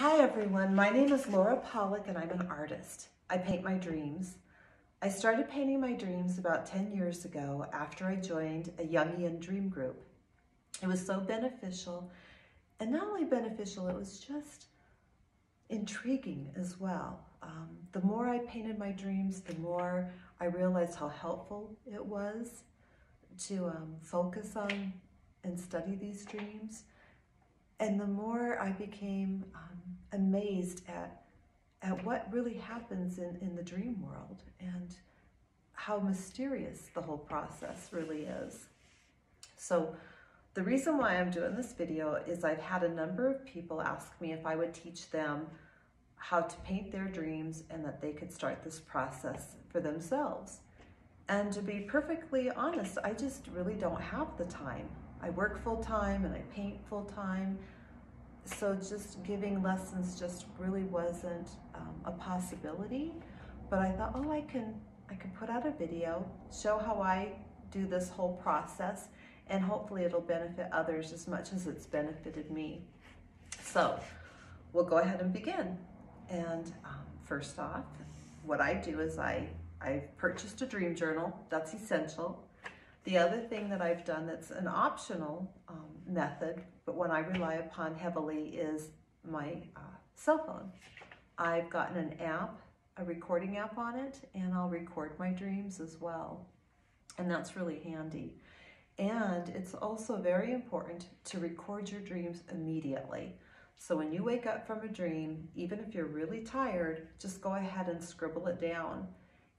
Hi everyone, my name is Laura Pawlik and I'm an artist. I paint my dreams. I started painting my dreams about 10 years ago after I joined a Jungian dream group. It was so beneficial and not only beneficial, it was just intriguing as well. Um, the more I painted my dreams, the more I realized how helpful it was to um, focus on and study these dreams. And the more I became um, amazed at, at what really happens in, in the dream world and how mysterious the whole process really is. So the reason why I'm doing this video is I've had a number of people ask me if I would teach them how to paint their dreams and that they could start this process for themselves. And to be perfectly honest, I just really don't have the time. I work full time and I paint full time. So just giving lessons just really wasn't um, a possibility. But I thought, oh, I can, I can put out a video, show how I do this whole process, and hopefully it'll benefit others as much as it's benefited me. So we'll go ahead and begin. And um, first off, what I do is I, I've purchased a dream journal. That's essential. The other thing that I've done that's an optional um, method, but one I rely upon heavily is my uh, cell phone. I've gotten an app, a recording app on it, and I'll record my dreams as well. And that's really handy. And it's also very important to record your dreams immediately. So when you wake up from a dream, even if you're really tired, just go ahead and scribble it down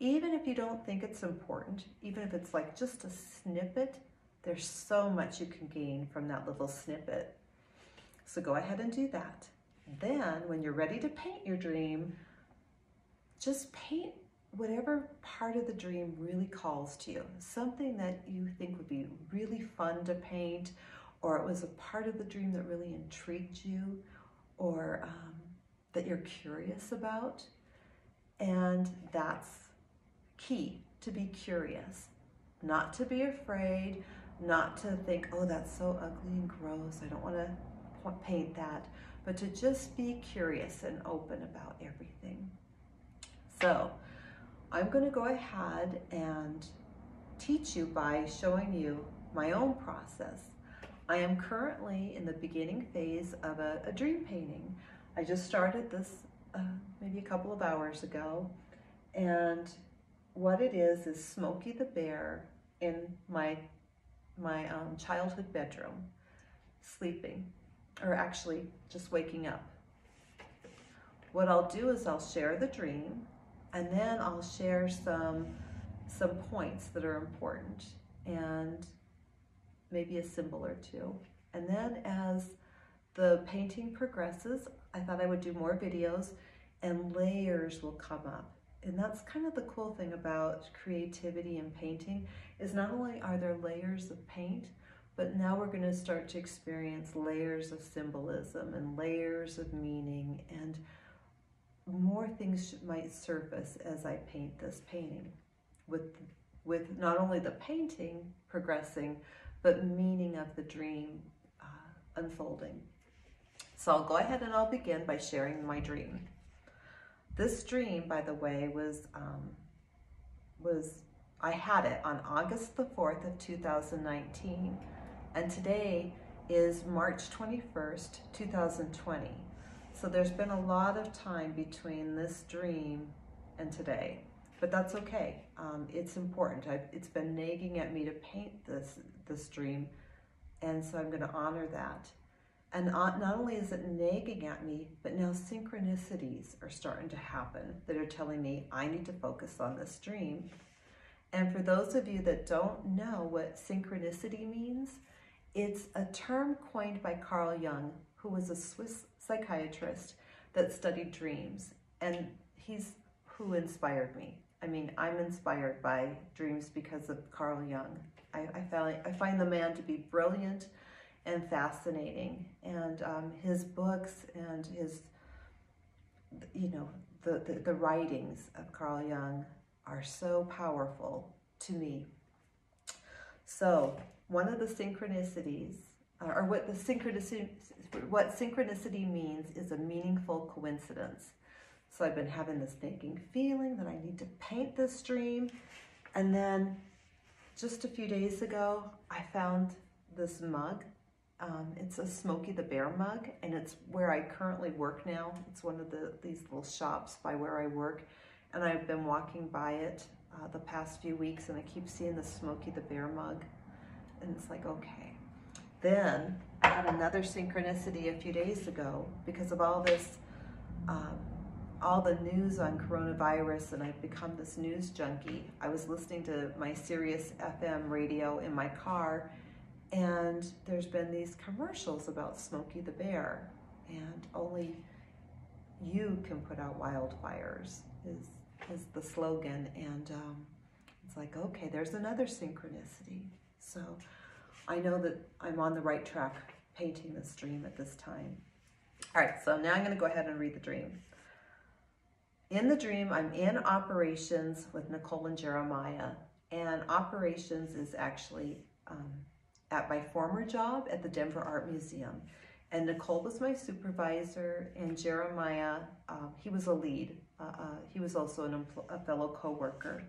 even if you don't think it's important, even if it's like just a snippet, there's so much you can gain from that little snippet. So go ahead and do that. Then when you're ready to paint your dream, just paint whatever part of the dream really calls to you. Something that you think would be really fun to paint, or it was a part of the dream that really intrigued you, or um, that you're curious about. And that's key to be curious, not to be afraid, not to think, oh, that's so ugly and gross. I don't want to paint that, but to just be curious and open about everything. So I'm going to go ahead and teach you by showing you my own process. I am currently in the beginning phase of a, a dream painting. I just started this uh, maybe a couple of hours ago and what it is is Smokey the Bear in my my um, childhood bedroom, sleeping, or actually just waking up. What I'll do is I'll share the dream, and then I'll share some some points that are important, and maybe a symbol or two. And then as the painting progresses, I thought I would do more videos, and layers will come up and that's kind of the cool thing about creativity and painting is not only are there layers of paint, but now we're going to start to experience layers of symbolism and layers of meaning and more things might surface as I paint this painting with with not only the painting progressing, but meaning of the dream uh, unfolding. So I'll go ahead and I'll begin by sharing my dream. This dream, by the way, was, um, was I had it on August the 4th of 2019. And today is March 21st, 2020. So there's been a lot of time between this dream and today, but that's okay. Um, it's important. I've, it's been nagging at me to paint this, this dream, and so I'm going to honor that. And not only is it nagging at me, but now synchronicities are starting to happen that are telling me I need to focus on this dream. And for those of you that don't know what synchronicity means, it's a term coined by Carl Jung, who was a Swiss psychiatrist that studied dreams. And he's who inspired me. I mean, I'm inspired by dreams because of Carl Jung. I, I, I find the man to be brilliant, and fascinating. And um, his books and his, you know, the, the, the writings of Carl Jung are so powerful to me. So one of the synchronicities uh, or what the synchronicity, what synchronicity means is a meaningful coincidence. So I've been having this thinking feeling that I need to paint this dream. And then just a few days ago, I found this mug. Um, it's a Smokey the Bear mug, and it's where I currently work now. It's one of the these little shops by where I work, and I've been walking by it uh, the past few weeks, and I keep seeing the Smokey the Bear mug, and it's like, okay. Then I had another synchronicity a few days ago because of all this, um, all the news on coronavirus, and I've become this news junkie. I was listening to my Sirius XM radio in my car, and there's been these commercials about Smokey the Bear, and only you can put out wildfires is is the slogan, and um, it's like okay, there's another synchronicity. So I know that I'm on the right track painting this dream at this time. All right, so now I'm going to go ahead and read the dream. In the dream, I'm in operations with Nicole and Jeremiah, and operations is actually um, at my former job at the Denver Art Museum. And Nicole was my supervisor, and Jeremiah, um, he was a lead. Uh, uh, he was also an a fellow coworker.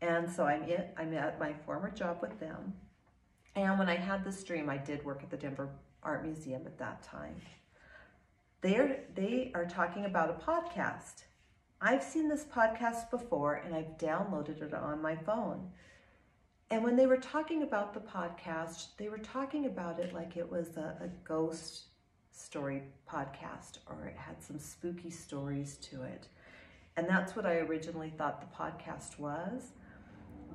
And so I'm, I'm at my former job with them. And when I had this dream, I did work at the Denver Art Museum at that time. They're, they are talking about a podcast. I've seen this podcast before and I've downloaded it on my phone. And when they were talking about the podcast, they were talking about it like it was a, a ghost story podcast or it had some spooky stories to it. And that's what I originally thought the podcast was.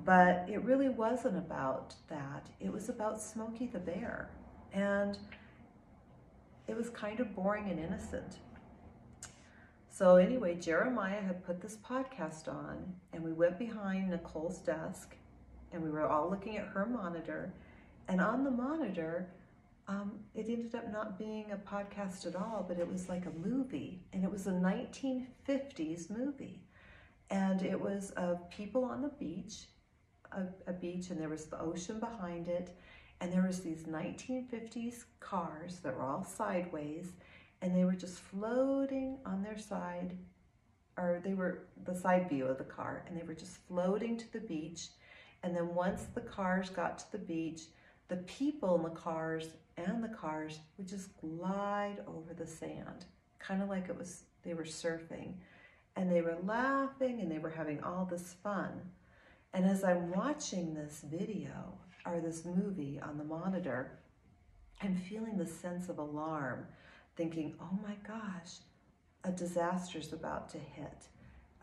But it really wasn't about that. It was about Smokey the Bear. And it was kind of boring and innocent. So anyway, Jeremiah had put this podcast on and we went behind Nicole's desk and we were all looking at her monitor. And on the monitor, um, it ended up not being a podcast at all, but it was like a movie. And it was a 1950s movie. And it was of people on the beach a, a beach and there was the ocean behind it and there was these 1950s cars that were all sideways and they were just floating on their side or they were the side view of the car and they were just floating to the beach and then once the cars got to the beach the people in the cars and the cars would just glide over the sand kind of like it was they were surfing and they were laughing and they were having all this fun and as I'm watching this video or this movie on the monitor, I'm feeling the sense of alarm, thinking, oh my gosh, a disaster is about to hit.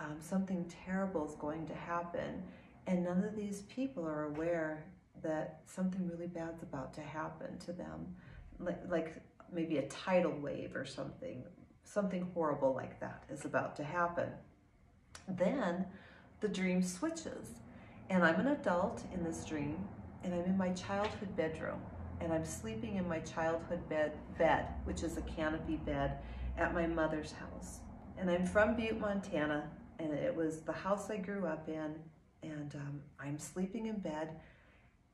Um, something terrible is going to happen. And none of these people are aware that something really bad's about to happen to them. Like, like maybe a tidal wave or something, something horrible like that is about to happen. Then the dream switches and I'm an adult in this dream, and I'm in my childhood bedroom, and I'm sleeping in my childhood bed, bed, which is a canopy bed at my mother's house. And I'm from Butte, Montana, and it was the house I grew up in, and um, I'm sleeping in bed,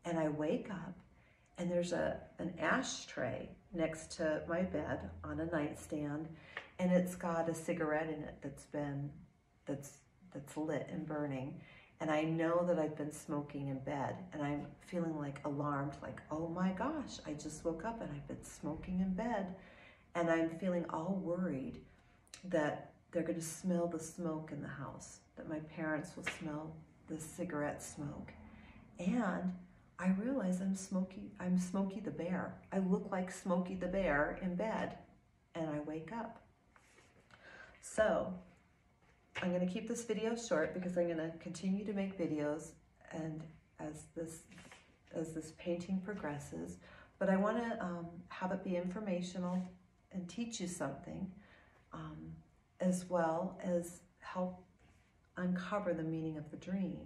and I wake up, and there's a an ashtray next to my bed on a nightstand, and it's got a cigarette in it that's been that's that's lit and burning and I know that I've been smoking in bed and I'm feeling like alarmed, like, oh my gosh, I just woke up and I've been smoking in bed. And I'm feeling all worried that they're going to smell the smoke in the house, that my parents will smell the cigarette smoke. And I realize I'm Smokey, I'm Smokey the Bear. I look like Smokey the Bear in bed and I wake up. So I'm going to keep this video short because I'm going to continue to make videos and as this as this painting progresses but I want to um, have it be informational and teach you something um, as well as help uncover the meaning of the dream.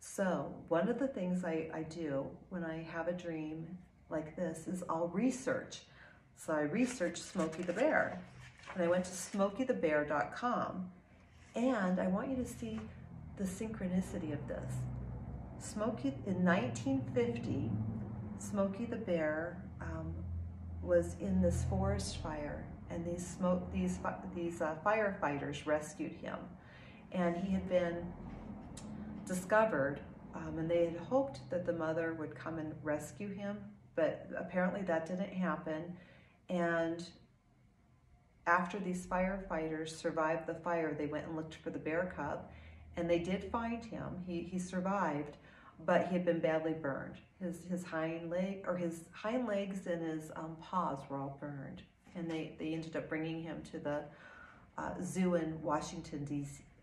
So one of the things I, I do when I have a dream like this is I'll research. So I researched Smokey the Bear and I went to smokeythebear.com and I want you to see the synchronicity of this. Smokey, in 1950, Smokey the Bear um, was in this forest fire, and these smoke these these uh, firefighters rescued him, and he had been discovered, um, and they had hoped that the mother would come and rescue him, but apparently that didn't happen, and after these firefighters survived the fire, they went and looked for the bear cub, and they did find him. He he survived, but he had been badly burned. His his hind leg or his hind legs and his um, paws were all burned, and they they ended up bringing him to the uh, zoo in Washington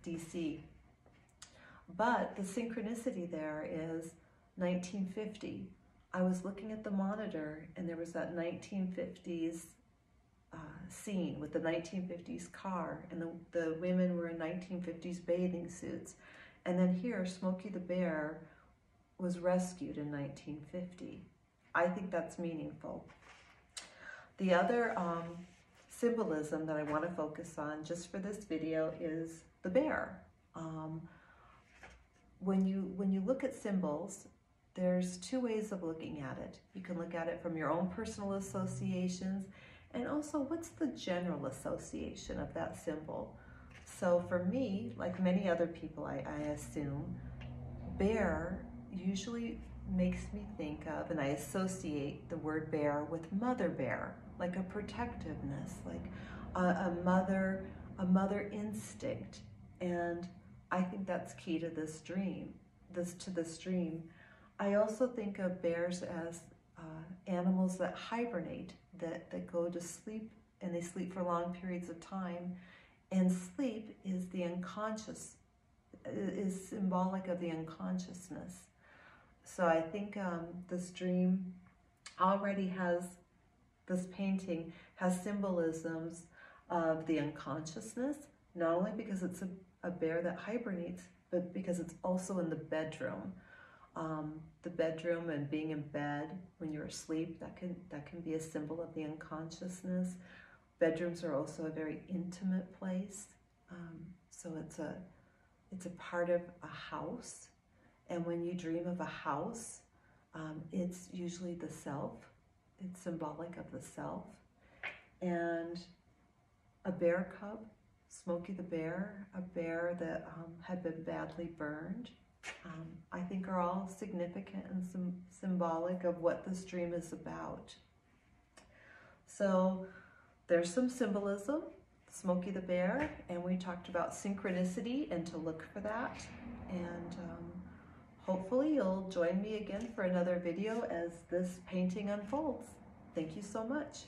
D.C. But the synchronicity there is 1950. I was looking at the monitor, and there was that 1950s uh, scene with the 1950s car, and the, the women were in 1950s bathing suits. And then here, Smokey the Bear was rescued in 1950. I think that's meaningful. The other um, symbolism that I want to focus on just for this video is the bear. Um, when you when you look at symbols, there's two ways of looking at it. You can look at it from your own personal associations and also what's the general association of that symbol. So for me, like many other people I, I assume, bear usually makes me think of, and I associate the word bear with mother bear, like a protectiveness, like a, a mother, a mother instinct. And I think that's key to this dream, this to this dream. I also think of bears as uh, animals that hibernate, that, that go to sleep, and they sleep for long periods of time. And sleep is the unconscious, is symbolic of the unconsciousness. So I think um, this dream already has, this painting has symbolisms of the unconsciousness, not only because it's a, a bear that hibernates, but because it's also in the bedroom. Um, the bedroom and being in bed when you're asleep, that can, that can be a symbol of the unconsciousness. Bedrooms are also a very intimate place. Um, so it's a, it's a part of a house and when you dream of a house, um, it's usually the self. It's symbolic of the self. And a bear cub, Smokey the bear, a bear that um, had been badly burned, um, I think are all significant and symbolic of what this dream is about. So there's some symbolism, Smokey the bear, and we talked about synchronicity and to look for that. And um, Hopefully you'll join me again for another video as this painting unfolds. Thank you so much.